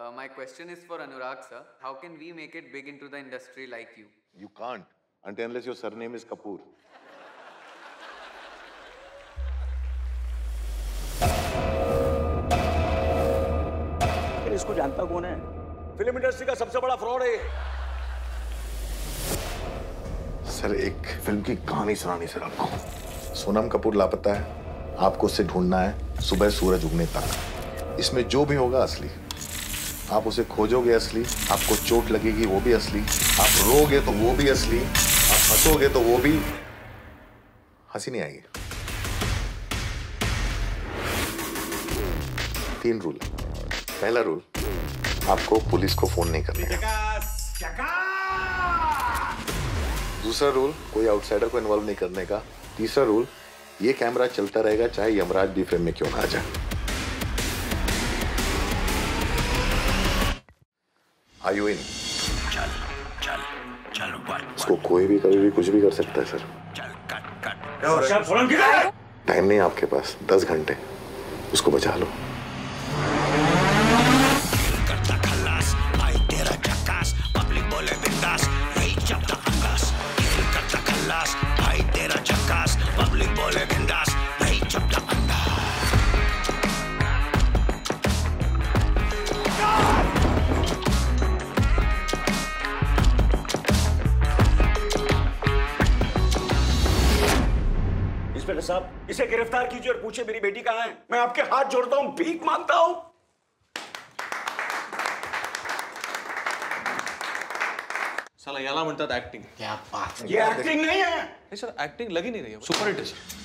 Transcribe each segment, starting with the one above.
Uh, my question is for Anurag sir. How can we make it big into the industry like you? You can't until unless your surname is Kapoor. इसको जानता कौन है film industry का सबसे बड़ा fraud है sir एक film की कहानी सुनानी सर आपको सोनम कपूर लापता है आपको उससे ढूंढना है सुबह सूरज उगने तक इसमें जो भी होगा असली आप उसे खोजोगे असली आपको चोट लगेगी वो भी असली। आप रोगे तो वो भी असली आप हंसोगे तो वो भी। हँसी नहीं आएगी। तीन रूल। पहला रूल आपको पुलिस को फ़ोन नहीं करना दूसरा रूल कोई आउटसाइडर को इन्वॉल्व नहीं करने का। तीसरा रूल ये कैमरा चलता रहेगा चाहे यमराज भी फ्रेम में क्यों ना आ जाए। Are यू इन चल चल चल इसको कोई भी कभी भी कुछ भी कर सकता है सर। चल कट कट। फ़ौरन किधर टाइम नहीं आपके पास। दस घंटे। उसको बचा लो। इंस्पेक्टर साहब। इसे गिरफ़्तार कीजिए और पूछे मेरी बेटी कहाँ है? मैं आपके हाथ जोड़ता हूँ भीख माँगता हूँ। साला याला म्हणतात ऍक्टिंग ये एक्टिंग नहीं है। नहीं सर ऍक्टिंग लगी नहीं रही है। सुपर हिट है sir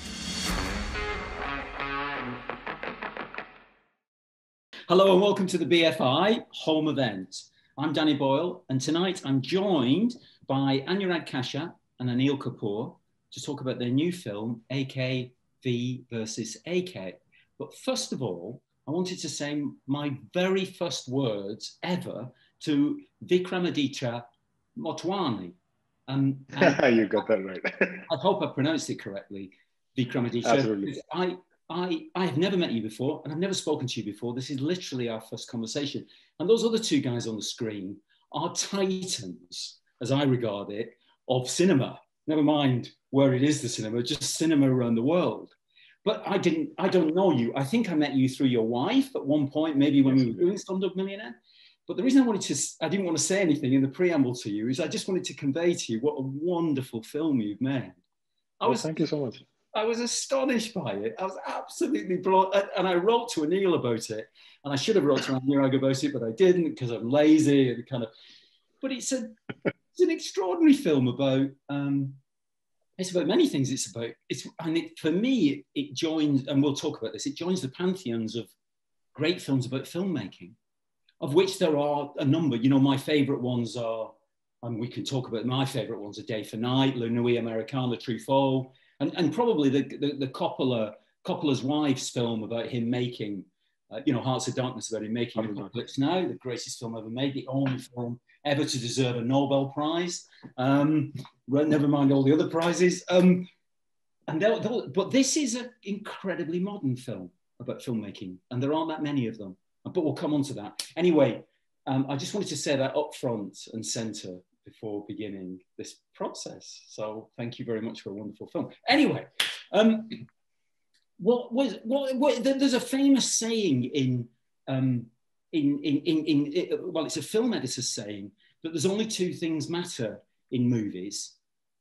Hello and welcome to the BFI home event. I'm Danny Boyle, and tonight I'm joined by Anurag Kasha and Anil Kapoor. To talk about their new film, AKV versus AK. But first of all, I wanted to say my very first words ever to Vikramaditya Motwane. Um, and you got that right. I hope I pronounced it correctly, Vikramaditya. Absolutely. I, I, I have never met you before, and I've never spoken to you before. This is literally our first conversation. And those other two guys on the screen are titans, as I regard it, of cinema. Never mind where it is the cinema, just cinema around the world. But I didn't, I don't know you. I think I met you through your wife at one point, maybe when we were doing Slumdog Millionaire. But the reason I wanted to, I didn't want to say anything in the preamble to you is I just wanted to convey to you what a wonderful film you've made. I Well, was, thank you so much. I was astonished by it. I was absolutely blown. And I wrote to Anil about it. And I should have wrote to Anurag about it, but I didn't because I'm lazy and kind of. But it's a it's an extraordinary film about um, it's about many things. It's about it's and it, for me it, it joins and we'll talk about this. It joins the pantheons of great films about filmmaking, of which there are a number. You know, my favourite ones are, and we can talk about my favourite ones are Day for Night, La Nuit Americana, Truffaut, and, and probably the, the, the Coppola, Coppola's wife's film about him making, uh, you know, Hearts of Darkness, about him making Apocalypse Now, the greatest film ever made, the only film ever to deserve a Nobel Prize. Um, never mind all the other prizes. Um, and they'll, they'll, but this is an incredibly modern film about filmmaking, and there aren't that many of them. But we'll come on to that. Anyway, um, I just wanted to say that up front and centre before beginning this process. So thank you very much for a wonderful film. Anyway, um, what was what, what there's a famous saying in um, in, in, in, in it, well, it's a film editor saying that there's only two things matter in movies: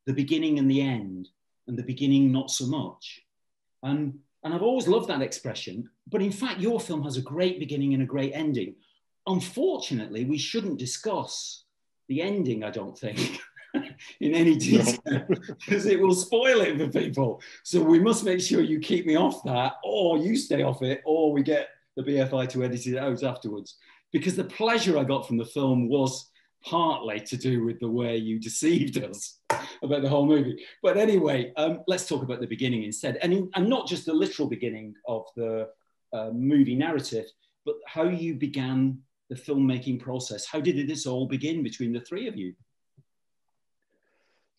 the beginning and the end, and the beginning not so much. Um, and I've always loved that expression. But in fact, your film has a great beginning and a great ending. Unfortunately, we shouldn't discuss the ending, I don't think, in any detail, because it will spoil it for people. So we must make sure you keep me off that, or you stay off it, or we get the BFI to edit it out afterwards. Because the pleasure I got from the film was partly to do with the way you deceived us about the whole movie. But anyway, um, let's talk about the beginning instead, and, in, and not just the literal beginning of the uh, movie narrative, but how you began the filmmaking process. How did this all begin between the three of you?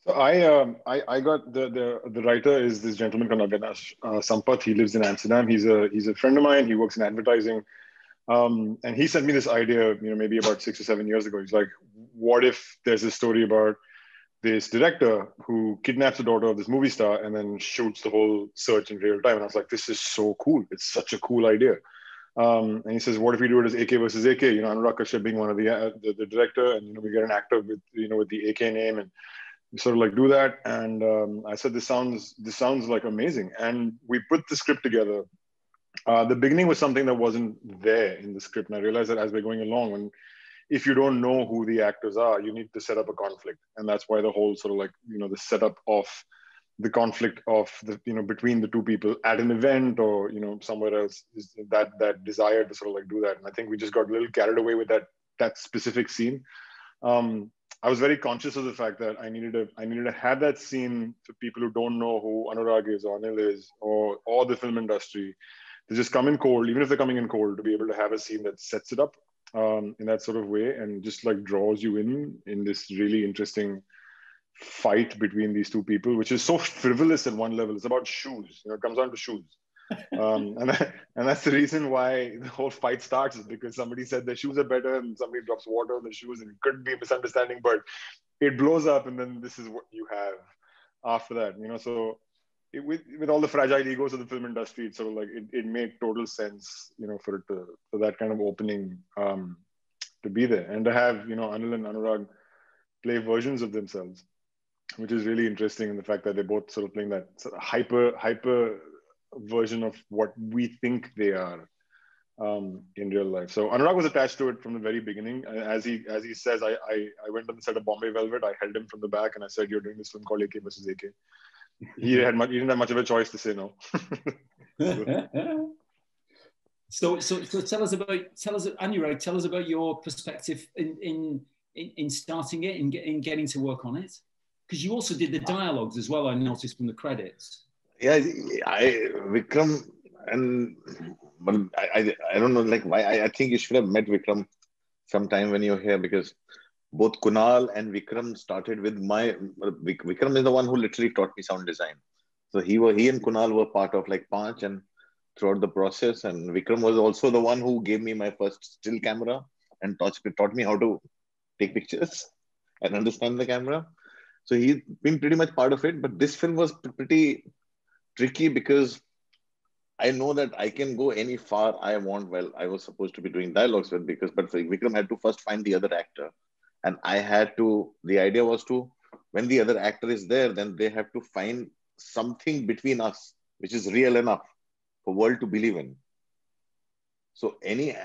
So I, um, I, I got the, the the writer is this gentleman called Avinash uh, Sampath. He lives in Amsterdam. He's a he's a friend of mine. He works in advertising. Um, and he sent me this idea, you know, maybe about six or seven years ago. He's like, what if there's a story about this director who kidnaps the daughter of this movie star and then shoots the whole search in real time? And I was like, this is so cool. It's such a cool idea. Um, and he says, what if we do it as AK versus AK? You know, Anurag Kashyap being one of the, uh, the, the director, and you know, we get an actor with you know with the AK name, and sort of like do that. And um, I said, this sounds this sounds like amazing. And we put the script together. Uh, the beginning was something that wasn't there in the script, and I realized that as we're going along, and if you don't know who the actors are, you need to set up a conflict, and that's why the whole sort of like you know the setup of the conflict of the you know between the two people at an event or you know somewhere else is that that desire to sort of like do that and i think we just got a little carried away with that that specific scene um i was very conscious of the fact that i needed to i needed to have that scene for people who don't know who anurag is or anil is or or the film industry to just come in cold even if they're coming in cold to be able to have a scene that sets it up um, in that sort of way and just like draws you in in this really interesting fight between these two people, which is so frivolous at one level. It's about shoes. You know, it comes down to shoes. Um, and, that, and that's the reason why the whole fight starts is because somebody said their shoes are better and somebody drops water on the shoes and it could be a misunderstanding, but it blows up and then this is what you have after that, you know, so it, with, with all the fragile egos of the film industry, it's sort of like, it, it made total sense, you know, for it to, for that kind of opening um, to be there. And to have, you know, Anil and Anurag play versions of themselves which is really interesting in the fact that they're both sort of playing that sort of hyper hyper version of what we think they are um, in real life. So Anurag was attached to it from the very beginning. As he as he says, I, I I went on the set of Bombay Velvet. I held him from the back and I said, "You're doing this film called AK versus AK." He had much, he didn't have much of a choice to say no. so, so, so tell us about tell us Anurag. Tell us about your perspective in in in, in starting it and in, in getting to work on it because you also did the dialogues as well. I noticed from the credits. Yeah, I Vikram and but I, I, I don't know like why I, I think you should have met Vikram sometime when you're here because both Kunal and Vikram started with my Vikram is the one who literally taught me sound design. So he were he and Kunal were part of like Paanch and throughout the process. And Vikram was also the one who gave me my first still camera and taught, taught me how to take pictures and understand the camera. So he's been pretty much part of it. But this film was pretty tricky because I know that I can go any far I want. Well, I was supposed to be doing dialogues with because, but Vikram had to first find the other actor, and I had to. The idea was to, when the other actor is there, then they have to find something between us which is real enough for world to believe in. So any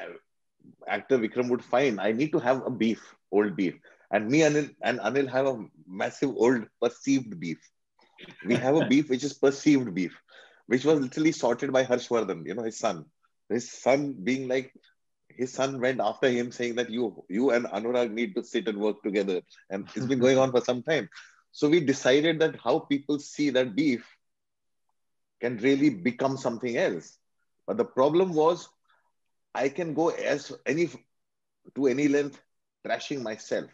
actor Vikram would find, I need to have a beef, old beef. And me and Anil, and Anil have a massive old perceived beef. We have a beef which is perceived beef, which was literally sorted by Harsh Varrdhan, you know, his son. His son being like, his son went after him saying that you, you and Anurag need to sit and work together. And it's been going on for some time. So we decided that how people see that beef can really become something else. But the problem was, I can go as any to any length trashing myself.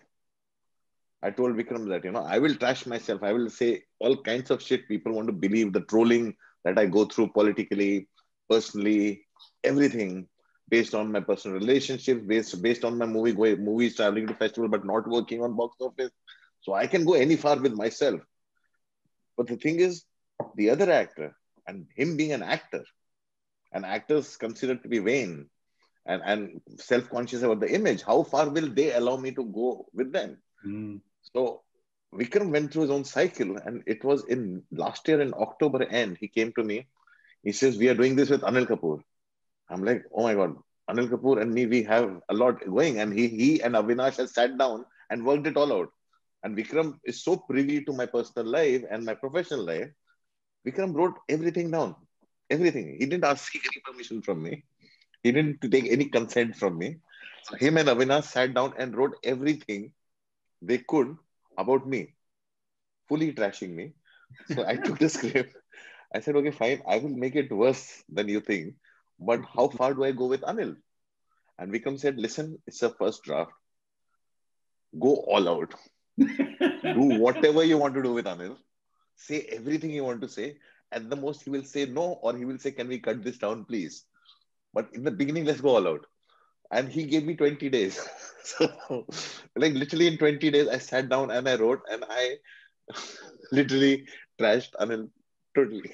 I told Vikram that, you know, I will trash myself. I will say all kinds of shit people want to believe, the trolling that I go through politically, personally, everything based on my personal relationships, based, based on my movie going, movies, traveling to festival, but not working on box office. So I can go any far with myself. But the thing is, the other actor and him being an actor, and actors considered to be vain and, and self-conscious about the image, how far will they allow me to go with them? Mm. So Vikram went through his own cycle, and it was in last year in October end. He came to me. He says, "We are doing this with Anil Kapoor." I'm like, "Oh my god, Anil Kapoor and me, we have a lot going." And he he and Avinash has sat down and worked it all out. And Vikram is so privy to my personal life and my professional life. Vikram wrote everything down, everything. He didn't ask any permission from me. He didn't take any consent from me. So him and Avinash sat down and wrote everything they could about me, fully trashing me. So I took the script. I said, okay, fine, I will make it worse than you think. But how far do I go with Anil? And Vikram said, listen, it's a first draft. Go all out. do whatever you want to do with Anil. Say everything you want to say. At the most, he will say no, or he will say, Can we cut this down, please? But in the beginning, let's go all out. And he gave me 20 days. so, like literally in 20 days, I sat down and I wrote, and I literally trashed Anil totally.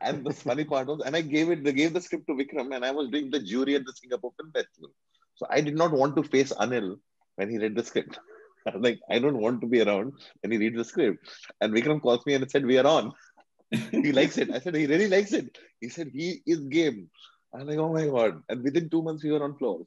And the funny part was, and I gave it, they gave the script to Vikram, and I was doing the jury at the Singapore Film Festival. So I did not want to face Anil when he read the script. Like, I don't want to be around when he reads the script. And Vikram calls me and said, We are on. he likes it. I said, He really likes it. He said, He is game. I'm like, Oh my God. And within two months, we were on floors.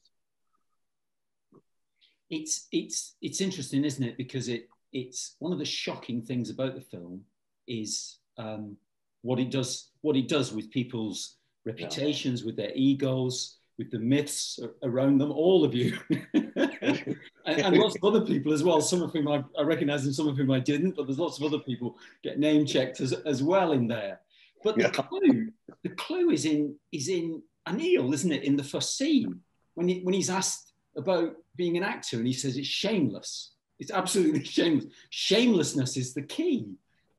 It's it's it's interesting, isn't it? Because it it's one of the shocking things about the film is um, what it does what it does with people's reputations, with their egos, with the myths around them, all of you, and, and, lots of other people as well. Some of whom I, I recognise and some of whom I didn't, but there's lots of other people get name checked as, as well in there. But the yeah. clue, the clue is in is in Anil, isn't it? In the first scene when he, when he's asked about being an actor and he says it's shameless. It's absolutely shameless. Shamelessness is the key.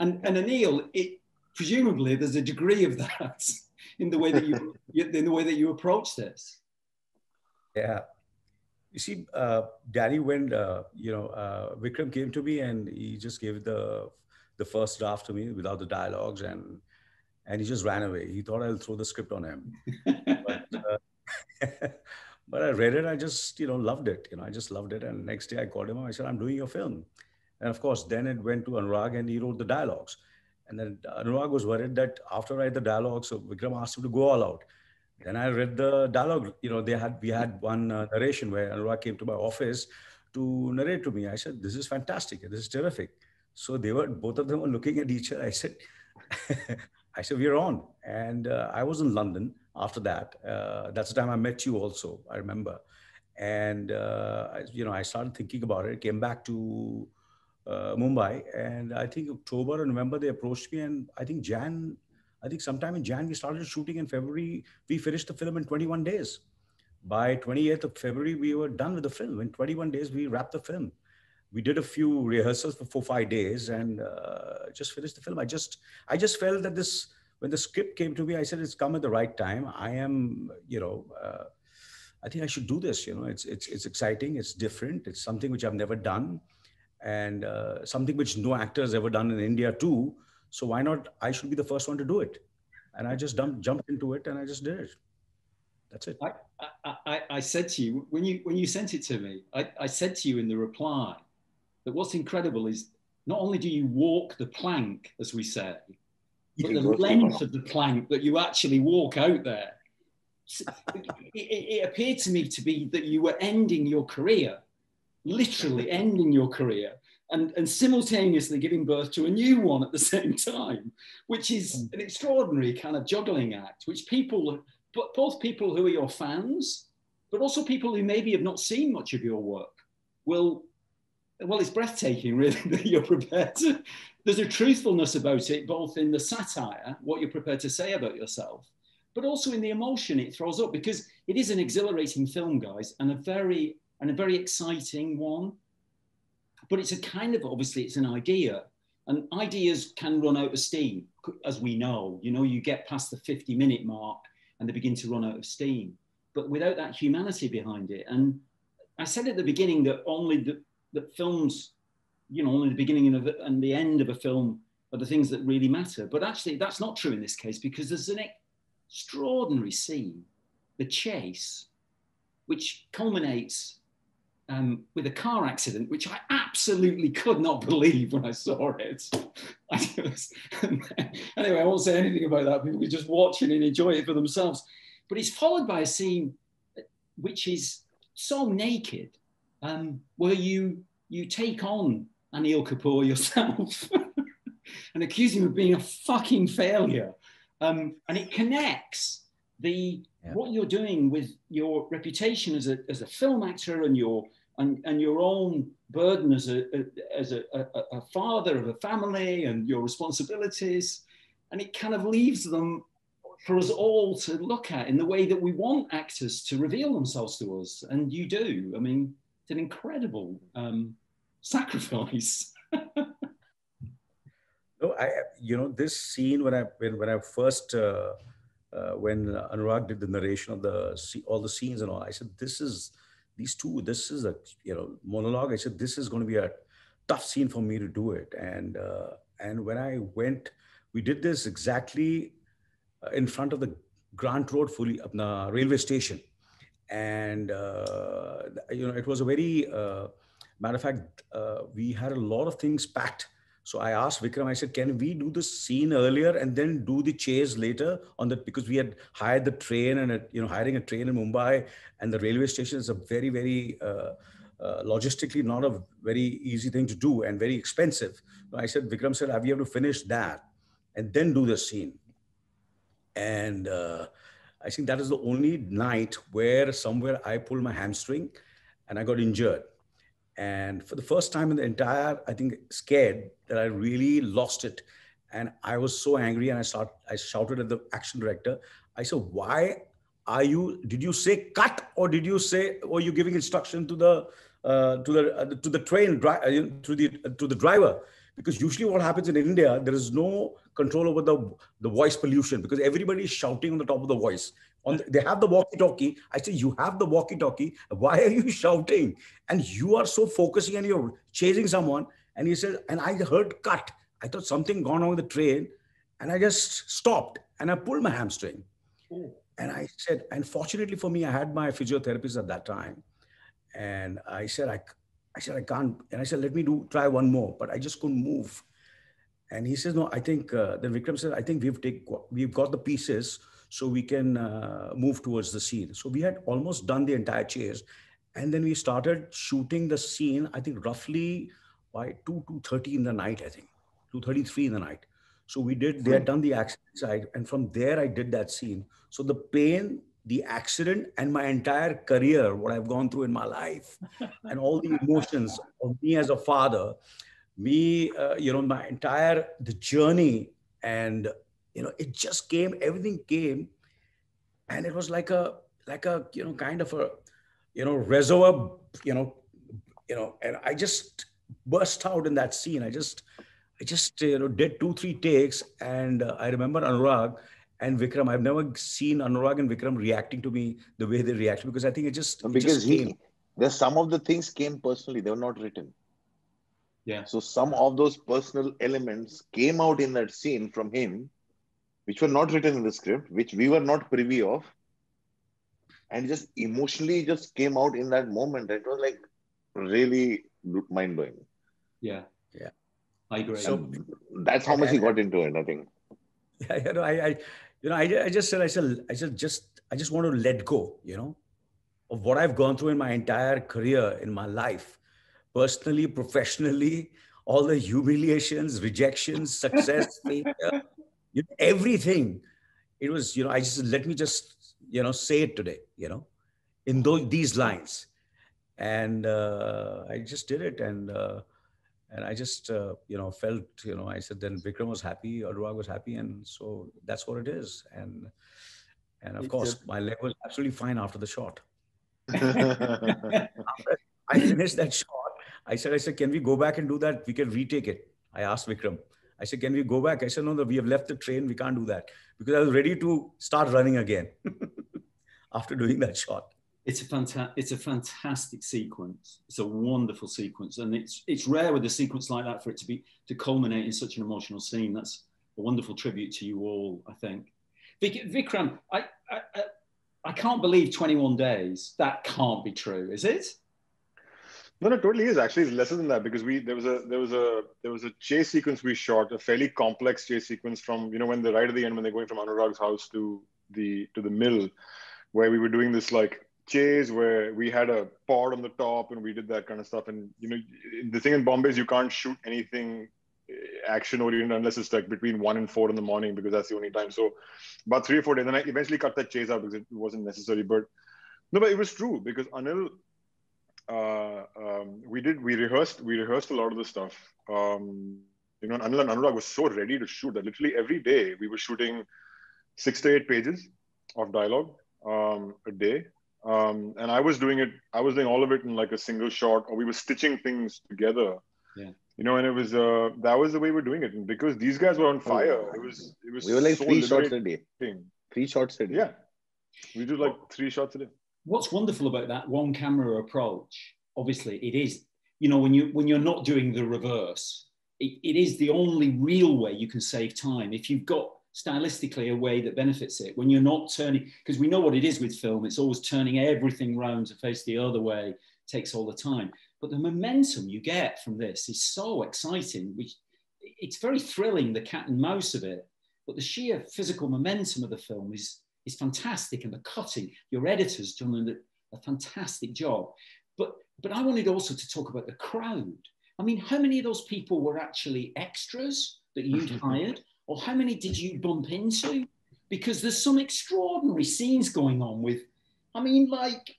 And and Anil, it presumably there's a degree of that in the way that you in the way that you approach this. Yeah. You see, uh, Danny, when uh, you know uh, Vikram came to me and he just gave the the first draft to me without the dialogues, and and he just ran away. He thought I'll throw the script on him, but, uh, but I read it. I just you know loved it. You know, I just loved it. And next day I called him. I said, "I'm doing your film," and of course, then it went to Anurag, and he wrote the dialogues. And then Anurag was worried that after I read the dialogues, so Vikram asked him to go all out. Then I read the dialogue. You know, they had we had one uh, narration where Anurag came to my office to narrate to me. I said, "This is fantastic. This is terrific." So they were both of them were looking at each other. I said, "I said we're on." And uh, I was in London after that. Uh, that's the time I met you. Also, I remember. And uh, you know, I started thinking about it. Came back to uh, Mumbai, and I think October or November they approached me, and I think Jan, I think sometime in Jan we started shooting. In February we finished the film in 21 days. By 28th of February we were done with the film. In 21 days we wrapped the film. We did a few rehearsals for four five days and uh, just finished the film. I just I just felt that this when the script came to me, I said it's come at the right time. I am you know. Uh, I think I should do this. You know, it's it's it's exciting. It's different. It's something which I've never done and uh, something which no actor has ever done in India too. So why not? I should be the first one to do it. And I just dumped, jumped into it and I just did it. That's it. I, I, I said to you when you when you sent it to me, I, I said to you in the reply that what's incredible is not only do you walk the plank, as we say, but the length of the plank that you actually walk out there. It, it, appeared to me to be that you were ending your career literally ending your career and, and simultaneously giving birth to a new one at the same time, which is an extraordinary kind of juggling act, which people, both people who are your fans, but also people who maybe have not seen much of your work, will, well, it's breathtaking, really, that you're prepared to. There's a truthfulness about it, both in the satire, what you're prepared to say about yourself, but also in the emotion it throws up, because it is an exhilarating film, guys, and a very and a very exciting one. But it's a kind of obviously it's an idea, and ideas can run out of steam, as we know. You know, you get past the 50 minute mark and they begin to run out of steam. But without that humanity behind it, and I said at the beginning that only the that films, you know, only the beginning and, and the end of a film are the things that really matter. But actually, that's not true in this case because there's an extraordinary scene, the chase, which culminates um, with a car accident, which I absolutely could not believe when I saw it. I was, anyway, I won't say anything about that. People can just watch it and enjoy it for themselves. But it's followed by a scene which is so naked, um, where you you take on Anil Kapoor yourself and accuse him of being a fucking failure, um, and it connects the yeah. what you're doing with your reputation as a, as a film actor and your and, and your own burden as a, a as a, a, a, father of a family and your responsibilities. And it kind of leaves them for us all to look at in the way that we want actors to reveal themselves to us. And you do. I mean it's an incredible um, sacrifice no i you know this scene when i when, when i first uh, uh, when Anurag did the narration of the all the scenes and all, I said, "This is these two. This is a you know monologue. I said, "This is going to be a tough scene for me to do it." And uh, and when I went, we did this exactly uh, in front of the Grant Road fully the railway station, and uh, you know it was a very uh, matter of fact uh, we had a lot of things packed so I asked Vikram, I said, can we do the scene earlier and then do the chase later on that? Because we had hired the train and, you know, hiring a train in Mumbai and the railway station is a very, very, uh, uh, logistically not a very easy thing to do and very expensive. I said, Vikram said, we have to finish that and then do the scene. And uh, I think that is the only night where somewhere I pulled my hamstring and I got injured. And for the first time in the entire, I think, scared that I really lost it. And I was so angry and I start, I shouted at the action director. I said, why are you, did you say cut or did you say, or you giving instruction to the, uh, to the, uh, to the train, dri- uh, to the, uh, to the driver? Because usually what happens in India, there is no control over the, the voice pollution because everybody is shouting on the top of the voice on the, they have the walkie-talkie. I say, you have the walkie-talkie. Why are you shouting? And you are so focusing and you're chasing someone. And he said, and I heard cut. I thought something gone on with the train. And I just stopped and I pulled my hamstring. Ooh. And I said, and fortunately for me, I had my physiotherapist at that time. And I said, I, I said, I can't. And I said, let me do try one more, but I just couldn't move. And he says, no, I think, uh, then Vikram said, I think we've take, we've got the pieces so we can uh, move towards the scene. So we had almost done the entire chase. And then we started shooting the scene, I think roughly by 2 to 30 in the night, I think, 2.33 in the night. So we did, they had done the accident side. And from there, I did that scene. So the pain, the accident, and my entire career, what I've gone through in my life, and all the emotions of me as a father, me, uh, you know, my entire, the journey and you know it just came everything came and it was like a like a you know kind of a you know reservoir you know you know and i just burst out in that scene. I just i just you know did two three takes and uh, i remember anurag and vikram. I've never seen anurag and vikram reacting to me the way they reacted because i think it just because it just he, there's some of the things came personally. They were not written yeah so some of those personal elements came out in that scene from him which were not written in the script, which we were not privy of, and just emotionally just came out in that moment. It was like really mind blowing. Yeah, yeah, I agree. So that's how much he got into it. I think. Yeah, you know, I, I you know, I, I just said, I said, I said, just, I just want to let go, you know, of what I've gone through in my entire career, in my life, personally, professionally, all the humiliations, rejections, success, failure, you know, everything. It was, you know, I just let me just, you know, say it today, you know, in those these lines, and uh, I just did it, and uh, and I just, uh, you know, felt, you know, I said then Vikram was happy, Anurag was happy, and so that's what it is, and and of course my leg was absolutely fine after the shot. after I finished that shot. I said, I said, can we go back and do that? We can retake it. I asked Vikram. I said, can we go back? I said, no, no, we have left the train. We can't do that because I was ready to start running again after doing that shot. It's a fantastic, it's a fantastic sequence. It's a wonderful sequence, and it's it's rare with a sequence like that for it to be to culminate in such an emotional scene. That's a wonderful tribute to you all, I think. Vik- Vikram, I, I I can't believe 21 days. That can't be true, is it? No, no, totally is. Actually, it's lesser than that because we there was a there was a there was a chase sequence we shot, a fairly complex chase sequence from you know when the right at the end when they're going from Anurag's house to the to the mill, where we were doing this like chase where we had a pod on the top and we did that kind of stuff. And you know the thing in Bombay is you can't shoot anything eh, action oriented unless it's like between one and four in the morning because that's the only time. So about three or four days. Then I eventually cut that chase out because it wasn't necessary. But no, but it was true because Anil uh, um, we did we rehearsed we rehearsed a lot of the stuff. Um, you know, Anil and Anurag was so ready to shoot that literally every day we were shooting six to eight pages of dialogue um, a day. Um, and I was doing it. I was doing all of it in like a single shot, or we were stitching things together. Yeah. You know, and it was uh, that was the way we we're doing it. And because these guys were on fire, it was it was we were like so three shots a day. three shots a day. Yeah, we do like three shots a day. What's wonderful about that one camera approach, obviously, it is, you know, when you when you're not doing the reverse, it, it is the only real way you can save time. If you've got stylistically a way that benefits it, when you're not turning, because we know what it is with film, it's always turning everything round to face the other way, takes all the time. But the momentum you get from this is so exciting. Which it's very thrilling, the cat and mouse of it. But the sheer physical momentum of the film is is fantastic, and the cutting. Your editor's done a, a fantastic job. But but I wanted also to talk about the crowd. I mean, how many of those people were actually extras that you'd hired, or how many did you bump into? Because there's some extraordinary scenes going on with. I mean, like,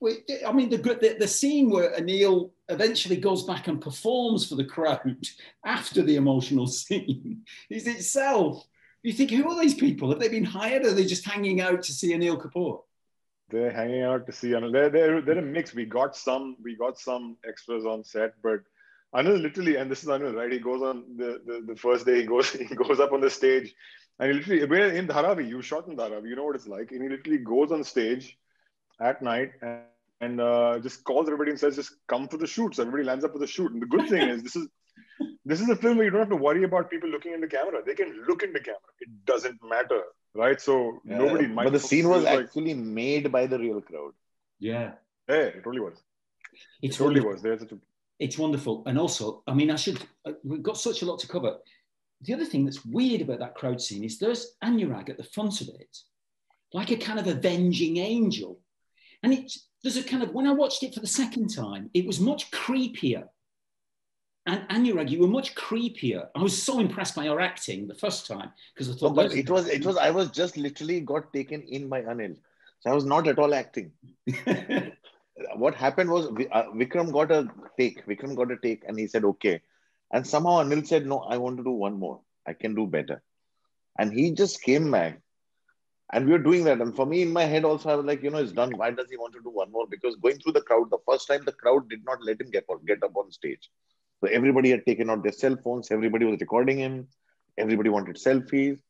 I mean, the, the, the scene where Anil eventually goes back and performs for the crowd after the emotional scene is itself. You think, who are these people? Have they been hired or are they just hanging out to see Anil Kapoor? They're hanging out to see Anil. They're, they're, they're a mix. We got some, we got some extras on set, but Anil literally, and this is Anil, right? He goes on the, the, the first day, he goes, he goes up on the stage and he literally, in Dharavi, you shot in Dharavi, you know what it's like. And he literally goes on stage at night and, and uh, just calls everybody and says, just come for the shoot. So everybody lands up for the shoot. And the good thing is, this is this is a film where you don't have to worry about people looking in the camera. They can look in the camera. It doesn't matter, right? So Yeah, nobody. But the scene was like, actually made by the real crowd. Yeah. Yeah, it totally was. It It's totally wonderful. was. There's such a It's wonderful. And also, I mean, I should, uh, we've got such a lot to cover. The other thing that's weird about that crowd scene is there's Anurag at the front of it, like a kind of avenging angel. And it's, there's a kind of, when I watched it for the second time, it was much creepier. And Anurag, you were much creepier. I was so impressed by your acting the first time because I No, thought but it was it was I was just literally got taken in by Anil. So I was not at all acting. What happened was uh, Vikram got a take. Vikram got a take and he said okay. And somehow Anil said no, I want to do one more. I can do better. And he just came back. And we were doing that. And for me, in my head also, I was like, you know, it's done. Why does he want to do one more? Because going through the crowd, the first time the crowd did not let him get, get up on stage. So everybody had taken out their cell phones. Everybody was recording him. Everybody wanted selfies.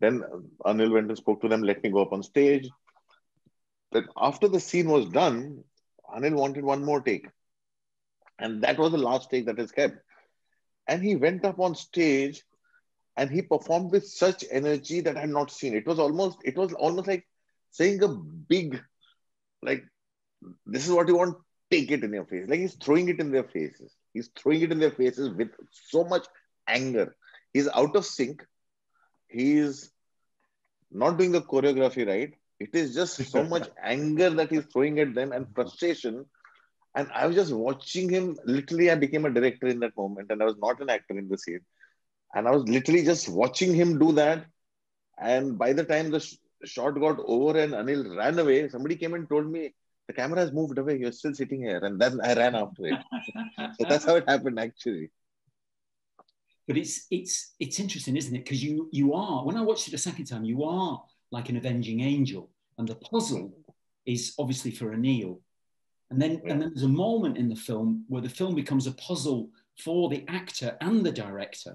Then uh, Anil went and spoke to them, let me go up on stage. But after the scene was done, Anil wanted one more take. And that was the last take that is kept. And he went up on stage and he performed with such energy that I had not seen. It was almost, it was almost like saying a big, like, this is what you want, take it in your face. Like he's throwing it in their faces. He's throwing it in their faces with so much anger. He's out of sync. He's not doing the choreography right. It is just so much anger that he's throwing at them and frustration. And I was just watching him. Literally, I became a director in that moment, and I was not an actor in the scene. And I was literally just watching him do that. And by the time the sh- shot got over and Anil ran away, somebody came and told me, the camera has moved away. You're still sitting here. And then I ran after it. So that's how it happened, actually. but it's it's it's interesting, isn't it? Because you you are when I watched it a second time, you are like an avenging angel, and the puzzle is obviously for Anil, and then Yeah. and then there's a moment in the film where the film becomes a puzzle for the actor and the director,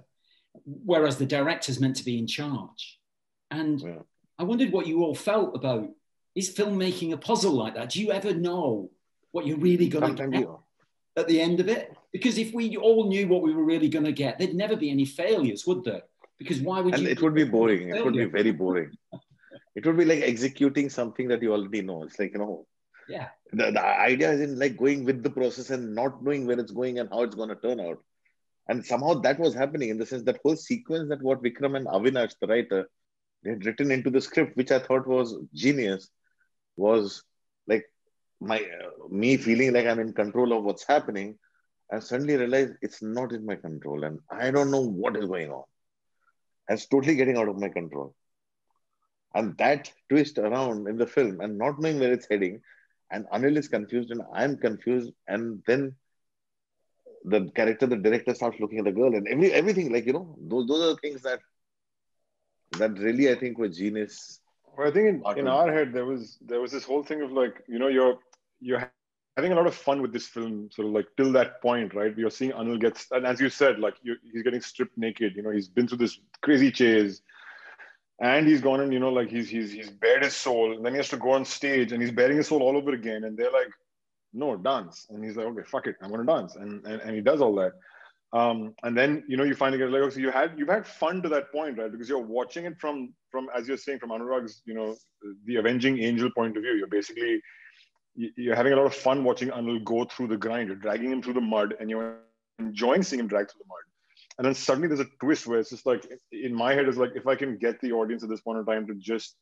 whereas the director's meant to be in charge. And Yeah. I wondered what you all felt about is filmmaking a puzzle like that. Do you ever know what you're really going to get? at the end of it? Because if we all knew what we were really going to get, there'd never be any failures, would there? Because why would and you? it would be boring. It would be very boring. It would be like executing something that you already know. It's like, you know, Yeah. the, the idea is in like going with the process and not knowing where it's going and how it's going to turn out. And somehow that was happening in the sense that whole sequence that what Vikram and Avinash, the writer, they had written into the script, which I thought was genius, was like my uh, me feeling like I'm in control of what's happening. I suddenly realized it's not in my control and I don't know what is going on. And it's totally getting out of my control. And that twist around in the film and not knowing where it's heading, and Anil is confused and I'm confused, and then the character, the director starts looking at the girl and every everything, like you know, those those are the things that that really I think were genius. Well, I think in, in our head there was there was this whole thing of like you know you're you're having a lot of fun with this film sort of like till that point right? You're seeing Anil gets and as you said like you, he's getting stripped naked you know he's been through this crazy chase and he's gone and you know like he's he's he's bared his soul and then he has to go on stage and he's bearing his soul all over again and they're like no dance. And he's like okay fuck it i'm gonna dance. And and, and he does all that um, and then you know you finally get like okay, so you had you've had fun to that point right? Because you're watching it from from as you're saying from anurag's you know the avenging angel point of view. You're basically you're having a lot of fun watching anil go through the grind. You're dragging him through the mud and you're enjoying seeing him drag through the mud. And then suddenly there's a twist where it's just like in my head is like if i can get the audience at this point in time to just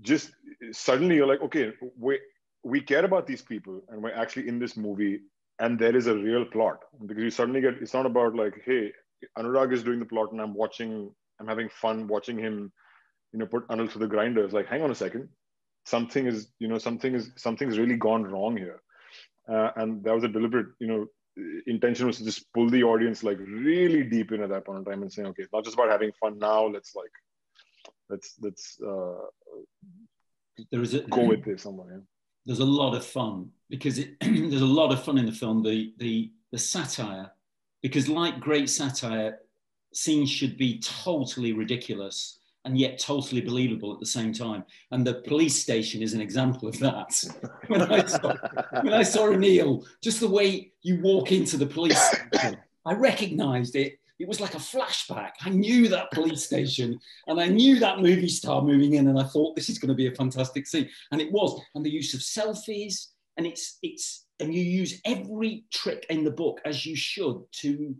just suddenly you're like okay we we care about these people and we're actually in this movie and there is a real plot. Because you suddenly get it's not about like hey anurag is doing the plot and i'm watching i'm having fun watching him you know put anil through the grinders like hang on a second. Something is you know something is something's really gone wrong here. Uh, and that was a deliberate you know intention was to just pull the audience like really deep in at that point in time and saying okay it's not just about having fun now. Let's like let's let's uh there is a go with this somewhere yeah there's a lot of fun because it, there's a lot of fun in the film. The the the satire, because like great satire, scenes should be totally ridiculous and yet totally believable at the same time. And the police station is an example of that. when, I saw, when I saw Anil, just the way you walk into the police station, I recognized it it was like a flashback. I knew that police station and I knew that movie star moving in, and I thought this is going to be a fantastic scene. And it was. And the use of selfies, and it's it's and you use every trick in the book as you should to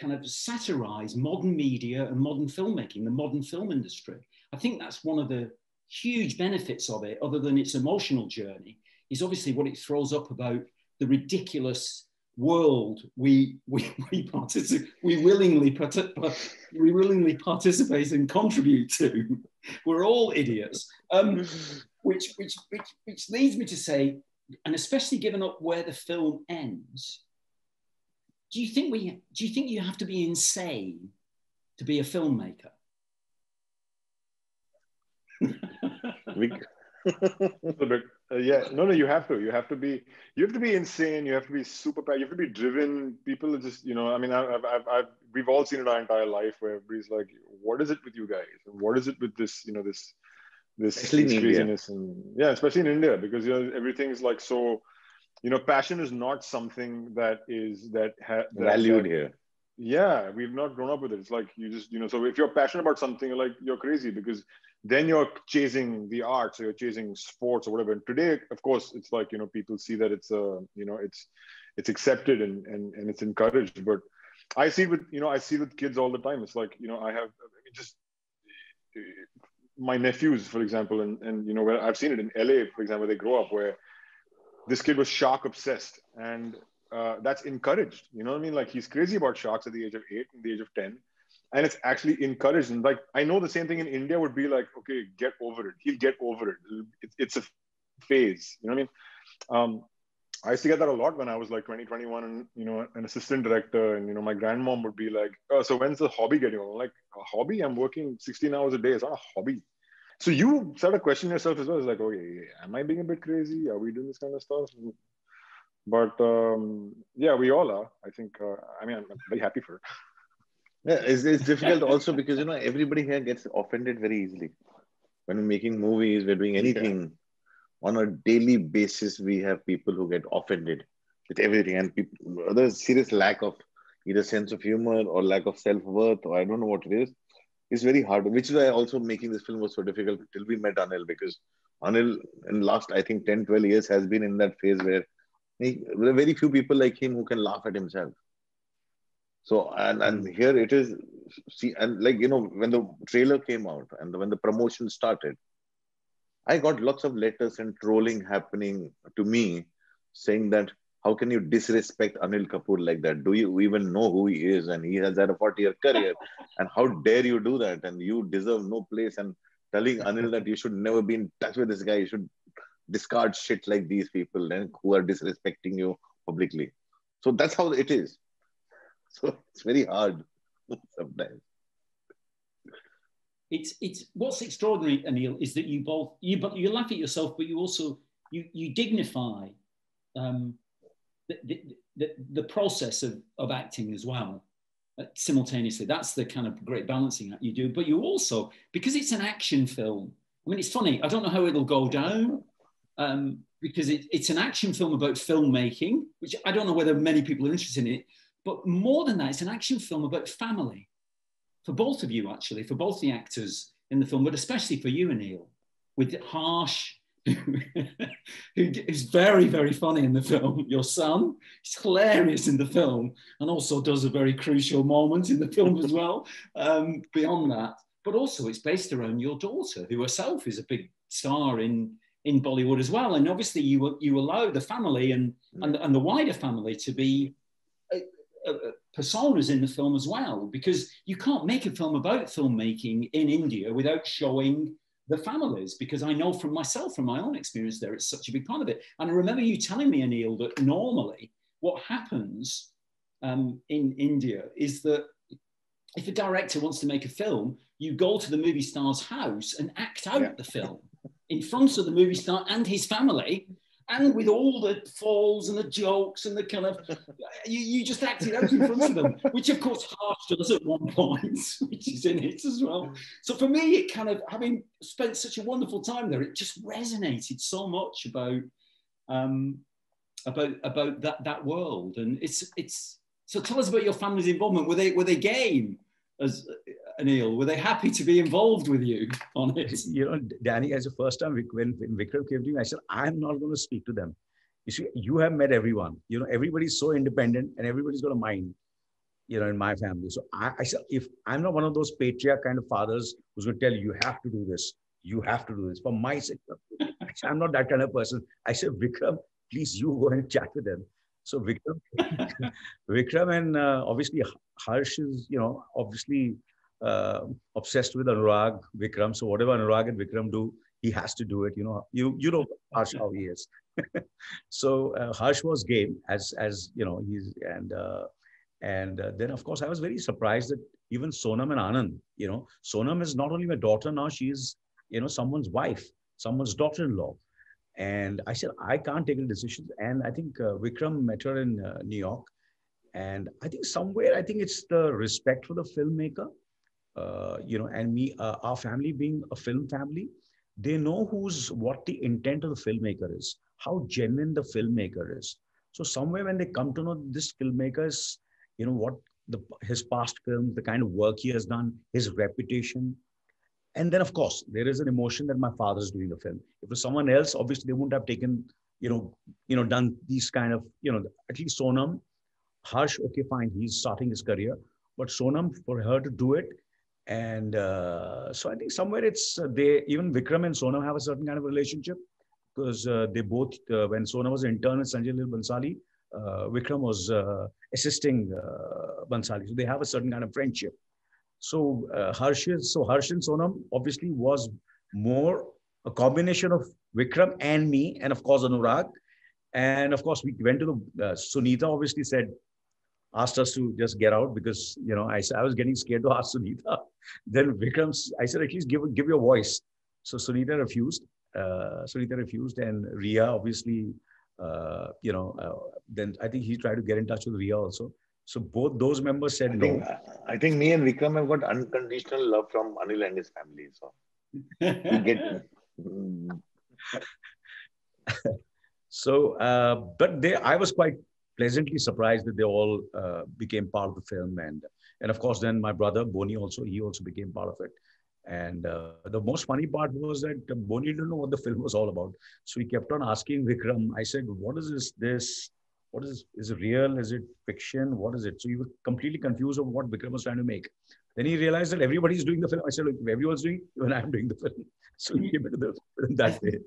kind of satirize modern media and modern filmmaking, the modern film industry. I think that's one of the huge benefits of it, other than its emotional journey, is obviously what it throws up about the ridiculous world we we we participate we willingly we willingly participate and contribute to. We're all idiots. Um, which, which which which leads me to say and especially given up where the film ends do you think we do you think you have to be insane to be a filmmaker? We, a bit. Uh, yeah, no, no, you have to. You have to be. You have to be insane. You have to be super. You have to be driven. People are just, you know. I mean, I've, I've, I've, we've all seen it our entire life where everybody's like, "What is it with you guys? And what is it with this? You know, this, this, this craziness and yeah, especially in India because you know everything's like so. You know, passion is not something that is that, ha- that valued that, here. Yeah, we've not grown up with it. It's like you just, you know. So if you're passionate about something, you're like you're crazy because then you're chasing the arts or you're chasing sports or whatever. And today of course it's like you know people see that it's a uh, you know it's it's accepted and and, and it's encouraged. But i see with you know i see with kids all the time. It's like you know i have just my nephews for example and and you know where i've seen it in la for example they grow up where this kid was shark obsessed and uh, that's encouraged. You know what i mean? Like he's crazy about sharks at the age of eight and the age of 10 and it's actually encouraged. And like I know the same thing in India would be like, okay, get over it. He'll get over it. It's, it's a phase. You know what I mean? Um, I used to get that a lot when I was like 20, 21 and, you know, an assistant director. And, you know, my grandmom would be like, oh, so when's the hobby getting over? Like, a hobby? I'm working 16 hours a day. It's not a hobby. So you start to question yourself as well. It's like, okay, am I being a bit crazy? Are we doing this kind of stuff? But um, yeah, we all are. I think, uh, I mean, I'm very happy for it. Yeah, it's, it's difficult also because you know everybody here gets offended very easily. When we're making movies, we're doing anything yeah. on a daily basis, we have people who get offended with everything, and people, there's serious lack of either sense of humor or lack of self worth, or I don't know what it is. It's very hard, which is why also making this film was so difficult till we met Anil because Anil in last I think 10, 12 years has been in that phase where he, there are very few people like him who can laugh at himself so and and hmm. here it is, see and like you know when the trailer came out and when the promotion started, I got lots of letters and trolling happening to me, saying that how can you disrespect Anil Kapoor like that? Do you even know who he is? And he has had a 40 year career. and how dare you do that? And you deserve no place. And telling Anil that you should never be in touch with this guy. You should discard shit like these people and who are disrespecting you publicly. So that's how it is. So it's very hard sometimes. It's it's what's extraordinary, Anil, is that you both you but you laugh at yourself, but you also you you dignify um, the, the, the, the process of, of acting as well. uh, simultaneously. That's the kind of great balancing act you do. But you also, because it's an action film, I mean, it's funny, I don't know how it'll go down um, because it, it's an action film about filmmaking, which I don't know whether many people are interested in it. But more than that, it's an action film about family for both of you, actually, for both the actors in the film, but especially for you, Anil, with Harsh, who's very, very funny in the film. Your son, he's hilarious in the film, and also does a very crucial moment in the film as well. Um, beyond that, but also it's based around your daughter, who herself is a big star in in Bollywood as well. And obviously, you you allow the family and and, and the wider family to be personas in the film as well, because you can't make a film about filmmaking in India without showing the families, because I know from myself, from my own experience there, it's such a big part of it. And I remember you telling me, Anil, that normally what happens um, in India is that if a director wants to make a film, you go to the movie star's house and act out Yeah. the film in front of the movie star and his family and with all the falls and the jokes and the kind of you, you just act it out in front of them which of course Harsh does at one point which is in it as well. So for me it kind of having spent such a wonderful time there it just resonated so much about um about about that that world. And it's it's so tell us about your family's involvement. Were they were they game as Anil, were they happy to be involved with you on it? you know, Danny, as the first time when, when Vikram came to me, I said, I'm not going to speak to them. You see, you have met everyone. You know, everybody's so independent and everybody's got a mind, you know, in my family. So I, I said, if I'm not one of those patriarch kind of fathers who's going to tell you, you have to do this, you have to do this. For my sake, I'm not that kind of person. I said, Vikram, please, you go and chat with them. So Vikram, Vikram and uh, obviously Harsh is, you know, obviously uh, obsessed with Anurag, Vikram. So whatever Anurag and Vikram do, he has to do it. You know, you you know Harsh how he is. so uh, Harsh was game as as you know he's and uh, and uh, then of course I was very surprised that even Sonam and Anand, you know, Sonam is not only my daughter now, she's you know someone's wife, someone's daughter-in-law. And I said, I can't take any decisions. And I think uh, Vikram met her in uh, New York. And I think somewhere, I think it's the respect for the filmmaker, uh, you know, and me, uh, our family being a film family, they know who's what the intent of the filmmaker is, how genuine the filmmaker is. So somewhere when they come to know this filmmaker's, you know, what the his past films, the kind of work he has done, his reputation, and then of course there is an emotion that my father is doing the film. If it was someone else, obviously they wouldn't have taken, you know, you know, done these kind of, you know, at least Sonam, Harsh, okay, fine, he's starting his career, but Sonam for her to do it, and uh, so I think somewhere it's uh, they even Vikram and Sonam have a certain kind of relationship because uh, they both uh, when Sonam was an intern Sanjay Leela Bhansali, uh, Vikram was uh, assisting Bansali, so they have a certain kind of friendship. So Harsh, so Harsh and Sonam obviously was more a combination of Vikram and me, and of course Anurag. And of course, we went to the Sunita. Obviously, said asked us to just get out because you know I, I was getting scared to ask Sunita. Then Vikram, I said at least give give your voice. So Sunita refused. Uh, Sunita refused, and Rhea obviously, uh, you know, uh, then I think he tried to get in touch with Rhea also. So both those members said I no. think, I think me and Vikram have got unconditional love from Anil and his family. So we get. Mm, So, uh, but they, I was quite pleasantly surprised that they all uh, became part of the film, and and of course, then my brother Boney also he also became part of it. And uh, the most funny part was that Boney didn't know what the film was all about, so he kept on asking Vikram. I said, "What is this? This? What is? Is it real? Is it fiction? What is it?" So he was completely confused of what Vikram was trying to make. Then he realized that everybody's doing the film. I said, "Look, if everyone's doing, it, even I'm doing the film." So he came into the film that way.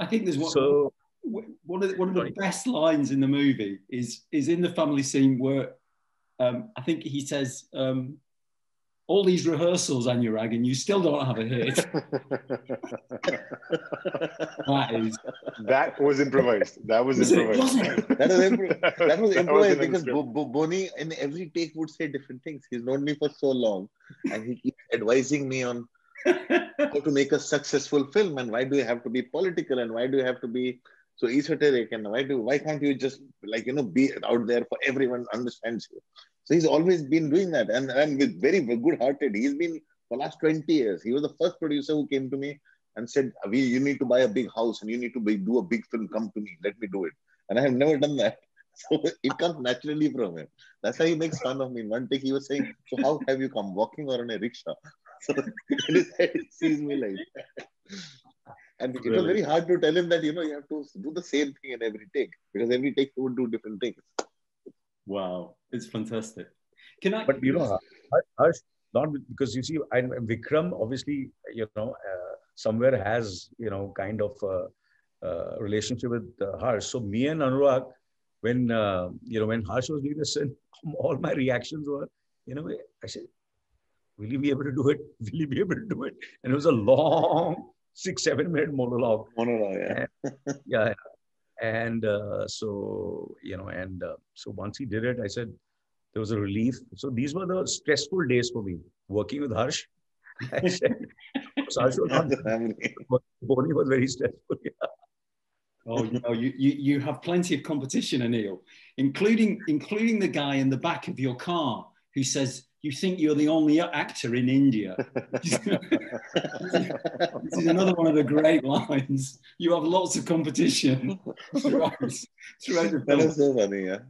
I think there's one. So one of the, one of the Sorry. best lines in the movie is is in the family scene where um, I think he says um, all these rehearsals Anurag and you still don't have a hit. that is that was improvised. That was Was improvised. Was it? That was, impro- that was improvised in the because script. Bo- Bo- Boney in every take would say different things. He's known me for so long and he keeps advising me on how to make a successful film and why do you have to be political and why do you have to be so and why do why can't you just like you know be out there for everyone understands you So he's always been doing that, and and with very good-hearted. He's been for last 20 years. He was the first producer who came to me and said, "We, you need to buy a big house and you need to be, do a big film. Come to me. Let me do it." And I have never done that. So it comes naturally from him. That's why he makes fun of me. One day he was saying, "So how have you come? Walking or on a rickshaw?" So he sees me like that. And it was very hard to tell him that you know you have to do the same thing in every take because every take he would do different things. Wow, it's fantastic. Can I? But you know, Harsh, not because you see, I, Vikram obviously, you know, uh, somewhere has you know kind of a, uh relationship with uh, Harsh. So me and Anurag, when uh, you know when Harsh was doing this, and all my reactions were, you know, I said, "Will he be able to do it? Will he be able to do it?" And it was a long six seven minute monologue. Monologue, yeah. yeah and uh, so you know and uh, so once he did it i said there was a relief so these were the stressful days for me working with Harsh i said so Harsh was not Boney was very stressful yeah. Oh, you know, you, you, you have plenty of competition, Anil, including including the guy in the back of your car who says you think you're the only actor in India. this is another one of the great lines. You have lots of competition throughout, throughout the film. so funny, yeah.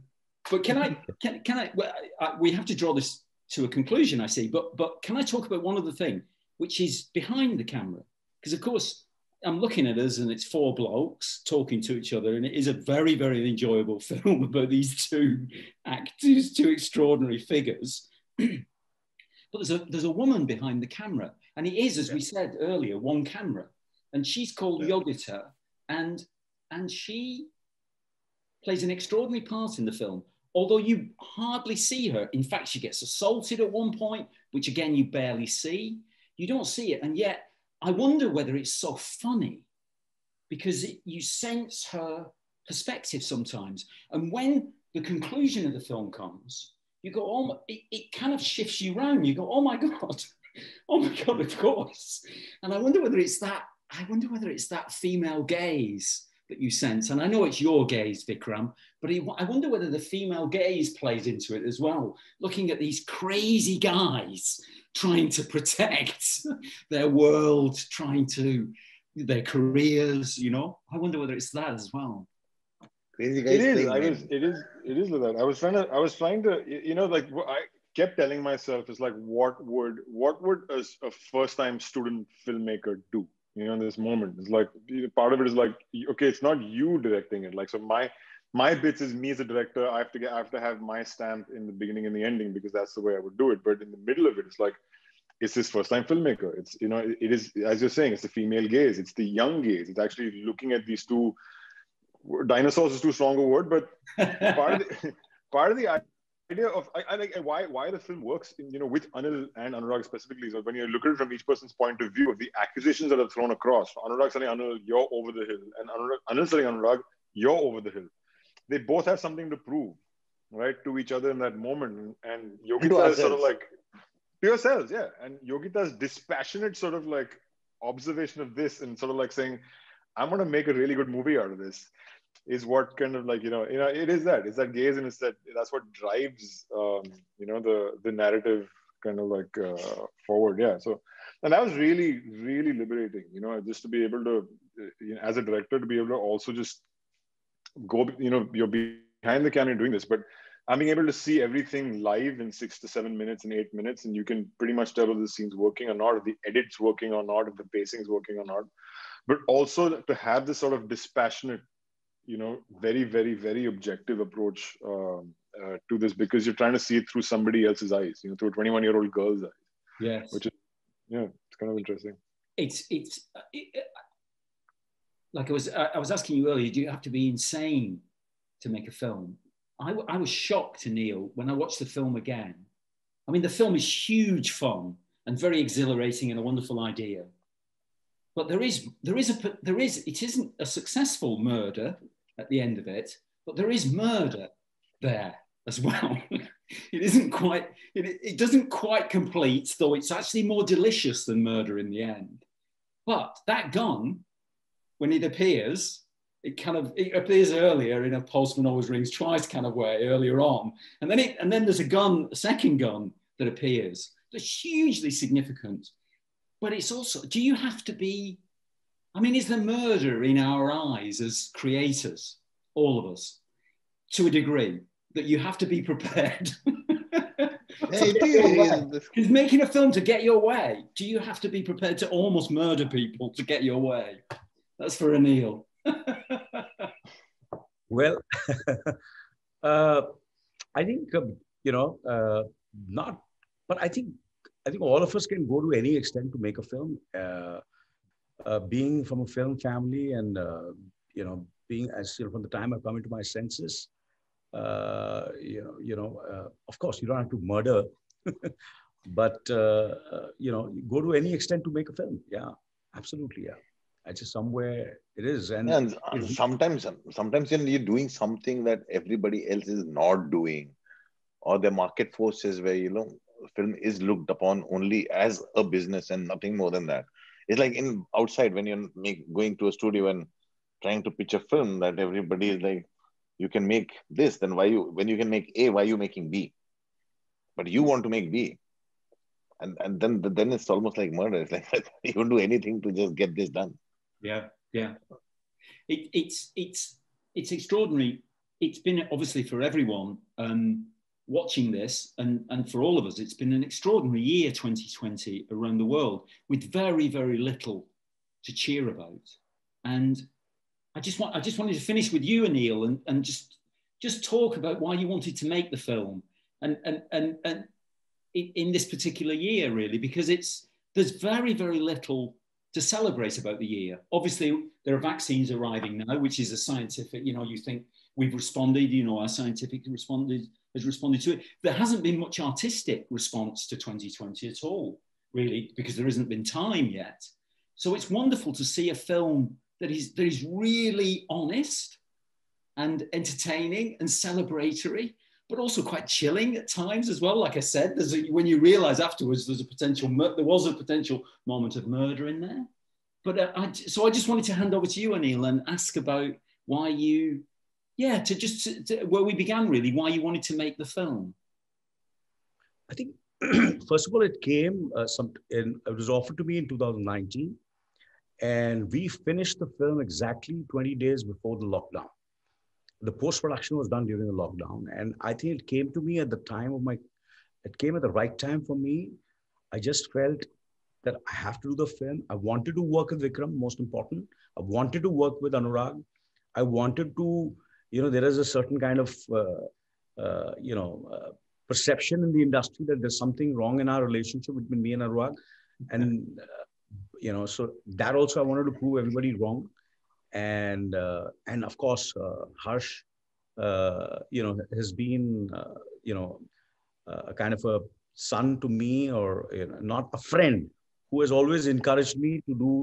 But can I, can, can I, well, I, we have to draw this to a conclusion, I see, but, but can I talk about one other thing, which is behind the camera? Because, of course, I'm looking at us and it's four blokes talking to each other, and it is a very, very enjoyable film about these two actors, two extraordinary figures. but there's a, there's a woman behind the camera, and it is, as we said earlier, one camera, and she's called Yogita, and, and she plays an extraordinary part in the film. Although you hardly see her. In fact, she gets assaulted at one point, which again you barely see. You don't see it. And yet, I wonder whether it's so funny because it, you sense her perspective sometimes. And when the conclusion of the film comes, you go, oh, my, it, it kind of shifts you around. You go, oh my God, oh my God, of course. And I wonder whether it's that, I wonder whether it's that female gaze that you sense. And I know it's your gaze, Vikram, but I wonder whether the female gaze plays into it as well. Looking at these crazy guys trying to protect their world, trying to their careers, you know. I wonder whether it's that as well. Crazy It is. I was. It is. It is that. I was trying to. I was trying to. You know, like I kept telling myself, is like, what would what would a, a first time student filmmaker do? you know in this moment it's like part of it is like okay it's not you directing it like so my my bits is me as a director i have to get i have to have my stamp in the beginning and the ending because that's the way i would do it but in the middle of it it's like it's this first time filmmaker it's you know it, it is as you're saying it's the female gaze it's the young gaze it's actually looking at these two dinosaurs is too strong a word but part of the part of the idea of I, I like why why the film works in, you know with Anil and Anurag specifically is that when you look at it from each person's point of view, of the accusations that are thrown across. Anurag saying Anil, you're over the hill, and Anurag, Anil saying Anurag, you're over the hill. They both have something to prove, right, to each other in that moment. And Yogita is sort of like to yourselves, yeah. And Yogita's dispassionate sort of like observation of this and sort of like saying, I'm gonna make a really good movie out of this is what kind of like you know you know it is that it's that gaze and it's that that's what drives um, you know the the narrative kind of like uh, forward yeah so and that was really really liberating you know just to be able to you know, as a director to be able to also just go you know you're behind the camera doing this but I'm being able to see everything live in six to seven minutes and eight minutes, and you can pretty much tell if the scene's working or not, if the edit's working or not, if the pacing's working or not. But also to have this sort of dispassionate you know very very very objective approach um, uh, to this because you're trying to see it through somebody else's eyes you know through a 21 year old girl's eyes. Yes. Which is yeah it's kind of interesting. It's it's it, like i was i was asking you earlier do you have to be insane to make a film? I, I was shocked to Anil when i watched the film again. I mean the film is huge fun and very exhilarating and a wonderful idea. But there is there is a there is it isn't a successful murder at the end of it, but there is murder there as well. it isn't quite, it, it doesn't quite complete, though it's actually more delicious than murder in the end. But that gun, when it appears, it kind of it appears earlier in a postman always rings twice kind of way earlier on, and then it and then there's a gun, a second gun that appears that's hugely significant. But it's also, do you have to be? I mean, is there murder in our eyes as creators, all of us, to a degree that you have to be prepared? Because making a film to get your way, do you have to be prepared to almost murder people to get your way? That's for Anil. well, uh, I think um, you know, uh, not, but I think I think all of us can go to any extent to make a film. Uh, uh being from a film family, and uh, you know, being as you know, from the time I've come into my senses, uh, you know, you know, of course, you don't have to murder, but you know, you go to any extent to make a film. Yeah, absolutely. Yeah. I just somewhere it is, and, and sometimes, sometimes you're doing something that everybody else is not doing, or the market forces where you know film is looked upon only as a business and nothing more than that. It's like in outside when you're make, going to a studio and trying to pitch a film that everybody is like, you can make this, then why you when you can make A, why are you making B? But you want to make B. And and then then it's almost like murder. It's like you don't do anything to just get this done. Yeah, yeah. It, it's it's it's extraordinary. It's been obviously for everyone um, watching this, and and for all of us, it's been an extraordinary year, 2020, around the world, with very very little to cheer about. And I just want I just wanted to finish with you, Anil, and and just just talk about why you wanted to make the film, and and and and in, this particular year, really, because it's there's very very little to celebrate about the year. Obviously, there are vaccines arriving now, which is a scientific, you know, you think we've responded, you know, our scientific responded has responded to it. There hasn't been much artistic response to 2020 at all, really, because there hasn't been time yet. So it's wonderful to see a film that is that is really honest and entertaining and celebratory but also quite chilling at times as well. Like I said, there's a, when you realise afterwards there's a potential there was a potential moment of murder in there. But uh, I, so I just wanted to hand over to you, Anil, and ask about why you, yeah, to just to, to, where we began really, why you wanted to make the film. I think first of all, it came uh, some in, it was offered to me in 2019, and we finished the film exactly 20 days before the lockdown the post production was done during the lockdown, and I think it came to me at the time of my, it came at the right time for me. I just felt that I have to do the film. I wanted to work with Vikram, most important. I wanted to work with Anurag. I wanted to, you know, there is a certain kind of, uh, uh, you know, uh, perception in the industry that there's something wrong in our relationship between me and Anurag, and uh, you know, so that also I wanted to prove everybody wrong and and of course Harsh, you know, has been you know a kind of a son to me, or you know, not a friend, who has always encouraged me to do.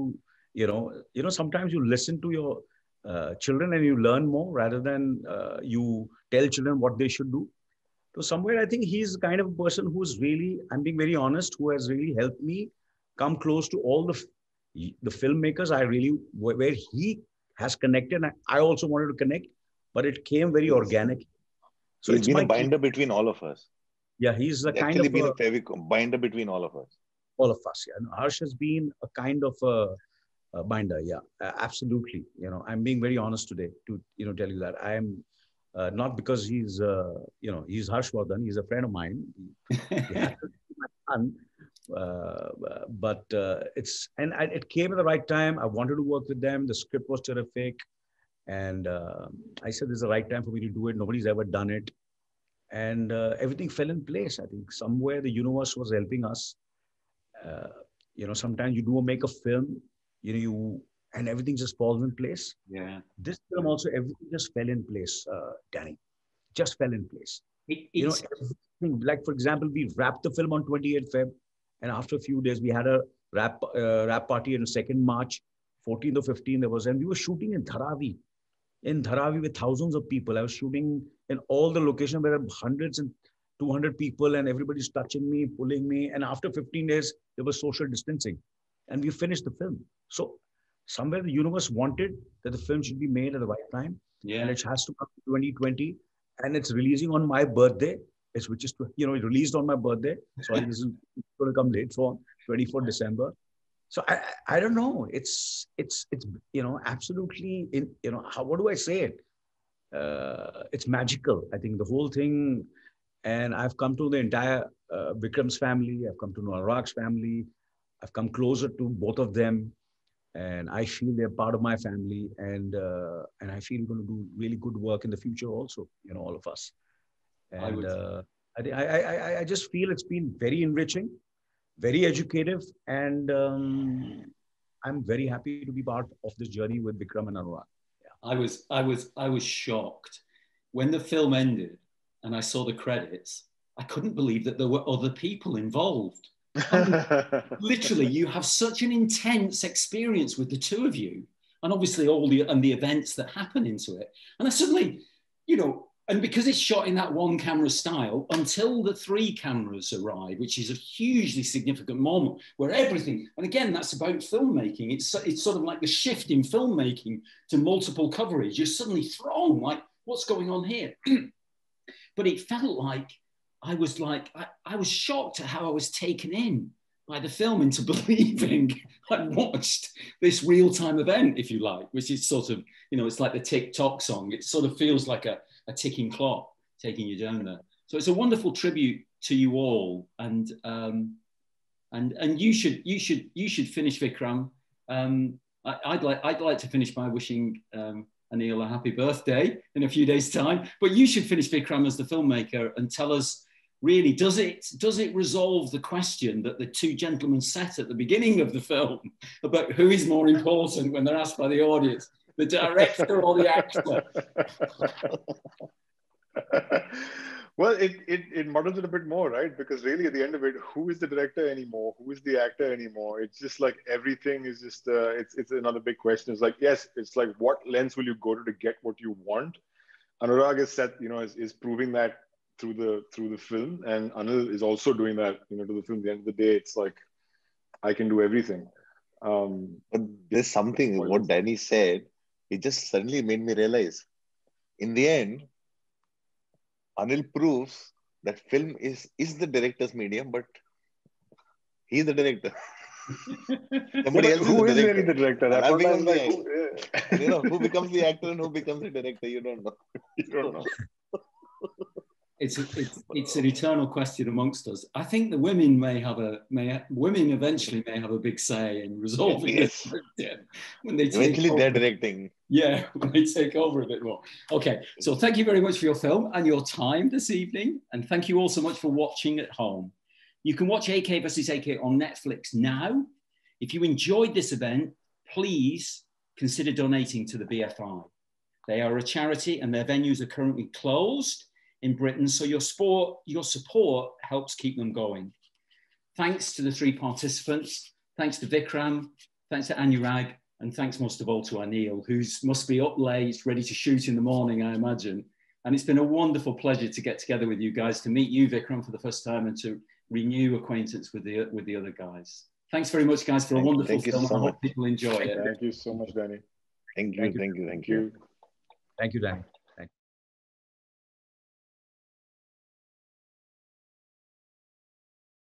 You know, you know, sometimes you listen to your uh, children and you learn more rather than uh, you tell children what they should do. So somewhere I think he's the kind of a person who's really, I'm being very honest, who has really helped me come close to all the the filmmakers I really where he has connected. I also wanted to connect, but it came very organic. So he's been a binder key. between all of us. Yeah, he's the kind of been a, a binder between all of us. All of us, yeah. And Harsh has been a kind of a, a binder. Yeah, uh, absolutely. You know, I'm being very honest today to you know tell you that I am uh, not because he's uh, you know he's Harsh Varrdhan. He's a friend of mine. Uh, but uh, it's and I, it came at the right time. I wanted to work with them. The script was terrific, and uh, I said this is the right time for me to do it. Nobody's ever done it, and uh, everything fell in place. I think somewhere the universe was helping us. Uh, you know, sometimes you do make a film, you know, you and everything just falls in place. Yeah. This film also everything just fell in place, uh, Danny. Just fell in place. It, you know, like for example, we wrapped the film on 28th Feb and after a few days, we had a wrap uh, wrap party on 2nd March, 14th or 15th. There was, and we were shooting in Dharavi, in Dharavi with thousands of people. I was shooting in all the locations where hundreds and 200 people, and everybody's touching me, pulling me. And after 15 days, there was social distancing, and we finished the film. So somewhere the universe wanted that the film should be made at the right time, Yeah. and it has to come to 2020, and it's releasing on my birthday. It's which is you know it released on my birthday. Sorry, this is going to come late for 24 December. So I I don't know. It's it's it's you know absolutely in you know how what do I say it? Uh, it's magical. I think the whole thing, and I've come to the entire uh, Vikram's family. I've come to Anurag's family. I've come closer to both of them, and I feel they're part of my family, and uh, and I feel we're going to do really good work in the future also. You know, all of us. I And would- uh, I, I, I, I- I just feel it's been very enriching, very educative, and um, I'm very happy to be part of this journey with Vikram and Anurag. I was I was I was shocked when the film ended and I saw the credits. I couldn't believe that there were other people involved. Literally, you have such an intense experience with the two of you, and obviously all the and the events that happen into it. And I suddenly, you know, and because it's shot in that one camera style, until the three cameras arrive, which is a hugely significant moment where everything, and again, that's about filmmaking. It's it's sort of like the shift in filmmaking to multiple coverage. You're suddenly thrown like, what's going on here? but it felt like I was like, I, I was shocked at how I was taken in by the film into believing I'd watched this real time event, if you like, which is sort of, you know, it's like the TikTok song. It sort of feels like a, a ticking clock taking you down there. So it's a wonderful tribute to you all. And, um, and, and you should, you should, you should finish Vikram. Um, I, I'd like, I'd like to finish by wishing, um, Anil a happy birthday in a few days' time. But you should finish Vikram as the filmmaker and tell us really does it does it resolve the question that the two gentlemen set at the beginning of the film about who is more important when they're asked by the audience, the director or the actor? well, it, it it muddles it a bit more, right? Because really, at the end of it, who is the director anymore? Who is the actor anymore? It's just like everything is just uh, it's it's another big question. It's like yes, it's like what lens will you go to to get what you want? Anurag is set, you know, is, is proving that through the through the film, and Anil is also doing that, you know, to the film. At the end of the day, it's like I can do everything. Um, But there's something, what Danny said, it just suddenly made me realize in the end, Anil proves that film is, is the director's medium, but he's the director. Somebody else who is is the really the director? And That's I what I was like, the- who- yeah. you know, who becomes the actor and who becomes the director, you don't know. You don't know. It's, it's it's an eternal question amongst us. I think the women may have a may women eventually may have a big say in resolving Yes. it when they take Eventually, over. they're directing. Yeah, when they take over a bit more. Okay, so thank you very much for your film and your time this evening. And thank you all so much for watching at home. You can watch AK versus AK on Netflix now. If you enjoyed this event, please consider donating to the BFI. They are a charity and their venues are currently closed in Britain, so your, sport, your support helps keep them going. Thanks to the three participants. Thanks to Vikram. Thanks to Anurag. And thanks most of all to Anil, who must be up late, ready to shoot in the morning, I imagine. And it's been a wonderful pleasure to get together with you guys, to meet you, Vikram, for the first time, and to renew acquaintance with the with the other guys. Thanks very much, guys, for a Thank you. wonderful Thank you film. so I much. hope people enjoy it. Thank you so much, Danny. Thank you, Thank you. thank you, thank Thank you. you. Thank you, Danny.